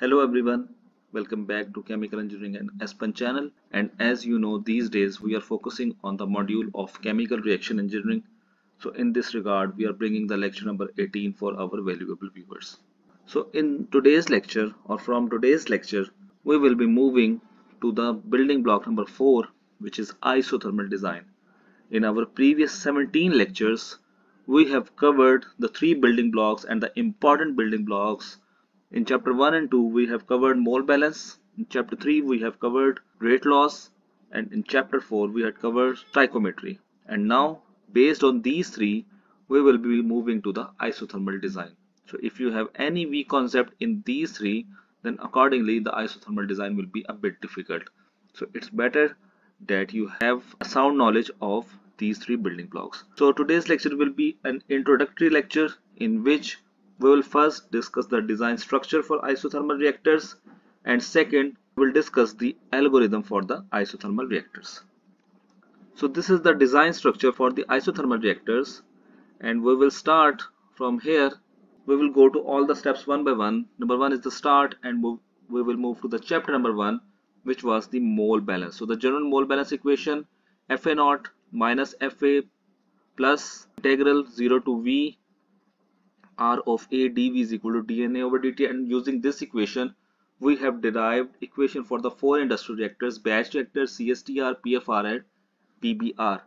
Hello everyone, welcome back to Chemical Engineering and Aspen channel and as you know these days we are focusing on the module of Chemical Reaction Engineering. So in this regard we are bringing the lecture number 18 for our valuable viewers. So in today's lecture or from today's lecture we will be moving to the building block number 4 which is isothermal design. In our previous 17 lectures we have covered the three building blocks and the important building blocks in chapter 1 and 2 we have covered mole balance. In chapter 3 we have covered rate laws and in chapter 4 we had covered stoichiometry. And now based on these three we will be moving to the isothermal design. So if you have any weak concept in these three then accordingly the isothermal design will be a bit difficult. So it's better that you have a sound knowledge of these three building blocks. So today's lecture will be an introductory lecture in which we will first discuss the design structure for isothermal reactors and second we will discuss the algorithm for the isothermal reactors. So this is the design structure for the isothermal reactors and we will start from here. We will go to all the steps one by one. Number one is the start and we will move to the chapter number one which was the mole balance. So the general mole balance equation fa naught minus fa plus integral 0 to v R of A dV is equal to dNA over dt and using this equation we have derived equation for the four industrial reactors batch reactor CSTR, PFR and PBR.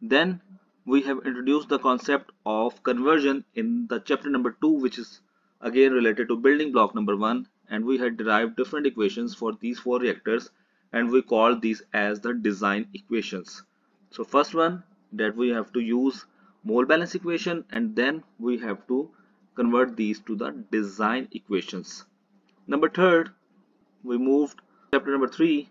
Then we have introduced the concept of conversion in the chapter number 2 which is again related to building block number 1 and we had derived different equations for these four reactors and we call these as the design equations. So first one that we have to use mole balance equation and then we have to convert these to the design equations. Number third, we moved chapter number three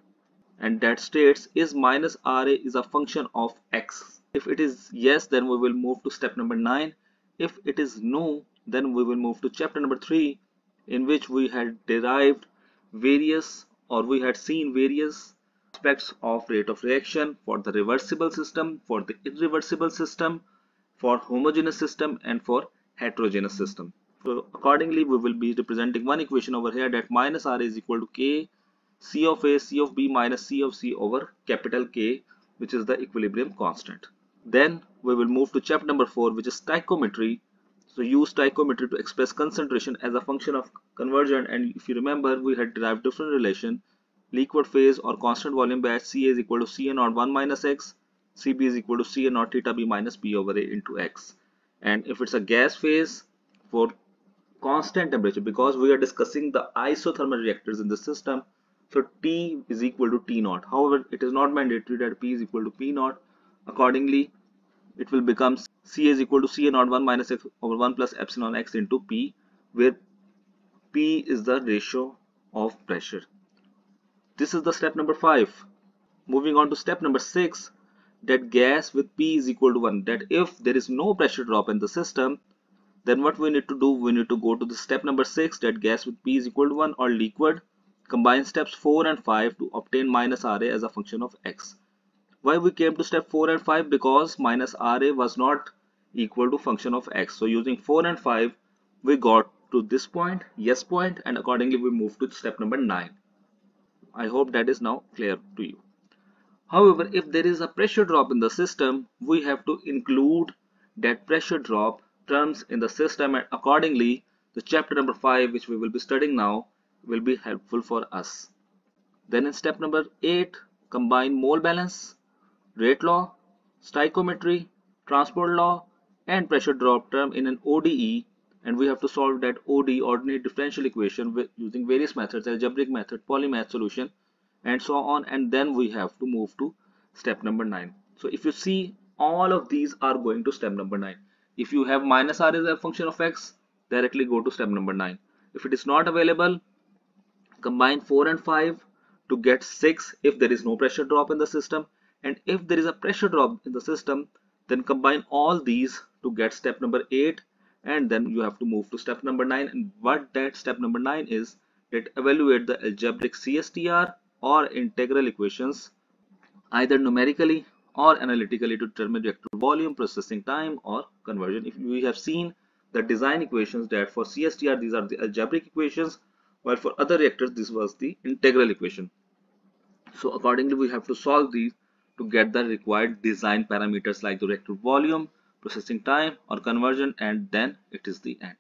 and that states is minus RA is a function of X. If it is yes, then we will move to step number nine. If it is no, then we will move to chapter number three in which we had derived various or we had seen various aspects of rate of reaction for the reversible system, for the irreversible system, for homogeneous system and for heterogeneous system. So accordingly, we will be representing one equation over here that minus R is equal to K C of A C of B minus C of C over capital K which is the equilibrium constant. Then we will move to chapter number 4 which is stoichiometry. So use stoichiometry to express concentration as a function of conversion and if you remember we had derived different relation liquid phase or constant volume batch CA is equal to CA naught 1 minus X CB is equal to CA naught theta B minus B over A into X and if it's a gas phase for constant temperature because we are discussing the isothermal reactors in the system so T is equal to T naught. However it is not mandatory that P is equal to P naught. Accordingly it will become C is equal to C naught 1 minus X over 1 plus epsilon X into P where P is the ratio of pressure. This is the step number 5 moving on to step number 6 that gas with P is equal to 1 that if there is no pressure drop in the system then what we need to do we need to go to the step number 6 that gas with P is equal to 1 or liquid combine steps 4 and 5 to obtain minus RA as a function of X. Why we came to step 4 and 5 because minus RA was not equal to function of X. So using 4 and 5 we got to this point yes point and accordingly we move to step number 9. I hope that is now clear to you. However, if there is a pressure drop in the system, we have to include that pressure drop terms in the system and accordingly the chapter number 5 which we will be studying now will be helpful for us. Then in step number 8 combine mole balance, rate law, stoichiometry, transport law and pressure drop term in an ODE and we have to solve that ODE ordinary differential equation with using various methods algebraic method, polymath solution and so on and then we have to move to step number 9 so if you see all of these are going to step number 9 if you have minus r as a function of x directly go to step number 9 if it is not available combine 4 and 5 to get 6 if there is no pressure drop in the system and if there is a pressure drop in the system then combine all these to get step number 8 and then you have to move to step number 9 and what that step number 9 is that evaluate the algebraic CSTR or integral equations either numerically or analytically to determine reactor volume, processing time or conversion. If we have seen the design equations that for CSTR these are the algebraic equations while for other reactors this was the integral equation so accordingly we have to solve these to get the required design parameters like the reactor volume processing time or conversion and then it is the end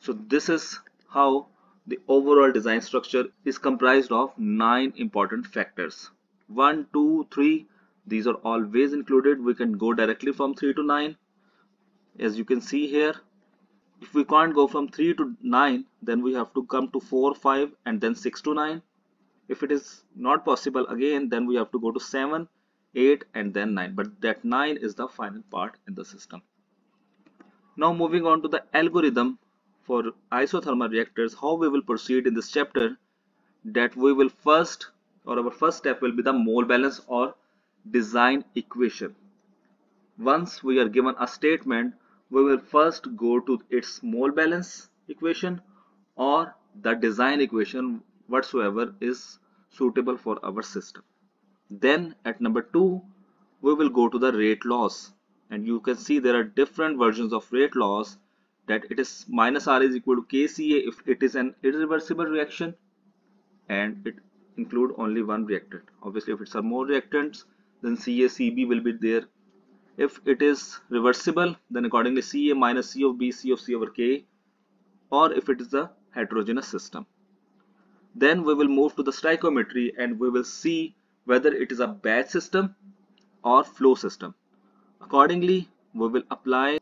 so this is how the overall design structure is comprised of nine important factors. One two three these are always included. We can go directly from 3 to 9 as you can see here if we can't go from 3 to 9 then we have to come to 4 5 and then 6 to 9 if it is not possible again then we have to go to 7 8 and then 9 but that 9 is the final part in the system. Now moving on to the algorithm for isothermal reactors how we will proceed in this chapter that we will first or our first step will be the mole balance or design equation once we are given a statement we will first go to its mole balance equation or the design equation whatsoever is suitable for our system. Then at number 2 we will go to the rate laws and you can see there are different versions of rate laws that it is minus R is equal to KCA if it is an irreversible reaction and it include only one reactant. Obviously if it's are more reactants then CA, CB will be there. If it is reversible then accordingly Ca minus C of B C of C over K or if it is a heterogeneous system. Then we will move to the stoichiometry and we will see whether it is a batch system or flow system. Accordingly we will apply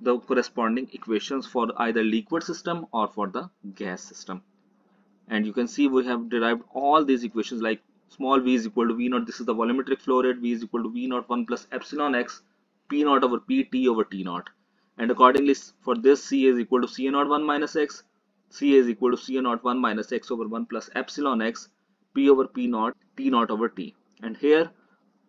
the corresponding equations for either liquid system or for the gas system. And you can see we have derived all these equations like small v is equal to v naught this is the volumetric flow rate v is equal to v naught 1 plus epsilon x p naught over p t over t naught. And accordingly for this c is equal to c naught 1 minus x c is equal to c naught 1 minus x over 1 plus epsilon x p over p naught t naught over t. And here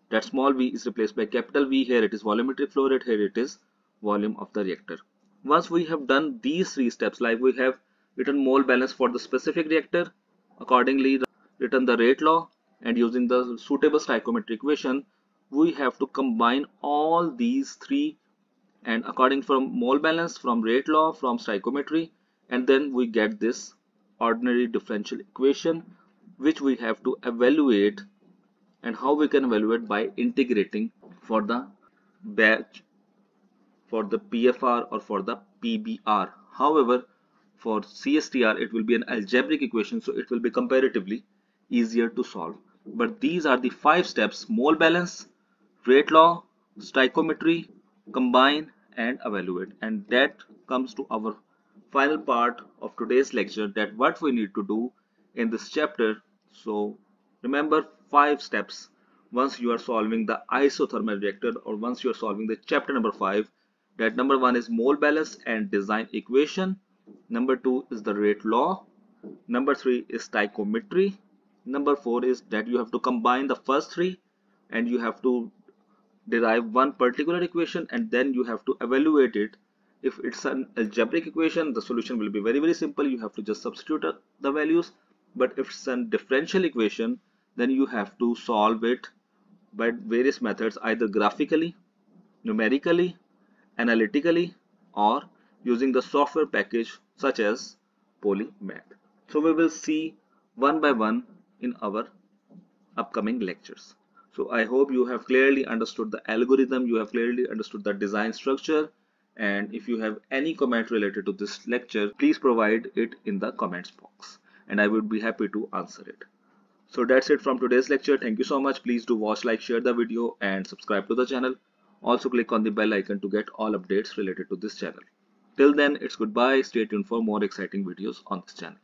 that small v is replaced by capital V here it is volumetric flow rate here it is volume of the reactor. Once we have done these three steps like we have written mole balance for the specific reactor accordingly written the rate law and using the suitable stoichiometric equation we have to combine all these three and according from mole balance from rate law from stoichiometry and then we get this ordinary differential equation which we have to evaluate and how we can evaluate by integrating for the batch for the PFR or for the PBR however for CSTR it will be an algebraic equation so it will be comparatively easier to solve. But these are the five steps mole balance rate law, stoichiometry, combine and evaluate. And that comes to our final part of today's lecture that what we need to do in this chapter. So remember five steps. Once you are solving the isothermal reactor or once you are solving the chapter number five that number one is mole balance and design equation. Number two is the rate law. Number three is stoichiometry. Number four is that you have to combine the first three and you have to derive one particular equation and then you have to evaluate it. If it's an algebraic equation the solution will be very very simple. You have to just substitute uh, the values. But if it's a differential equation then you have to solve it by various methods either graphically numerically analytically or using the software package such as polymath so we will see one by one in our upcoming lectures so I hope you have clearly understood the algorithm, you have clearly understood the design structure and if you have any comment related to this lecture, please provide it in the comments box and I would be happy to answer it. So that's it from today's lecture. Thank you so much. Please do watch, like, share the video and subscribe to the channel. Also click on the bell icon to get all updates related to this channel. Till then, it's goodbye. Stay tuned for more exciting videos on this channel.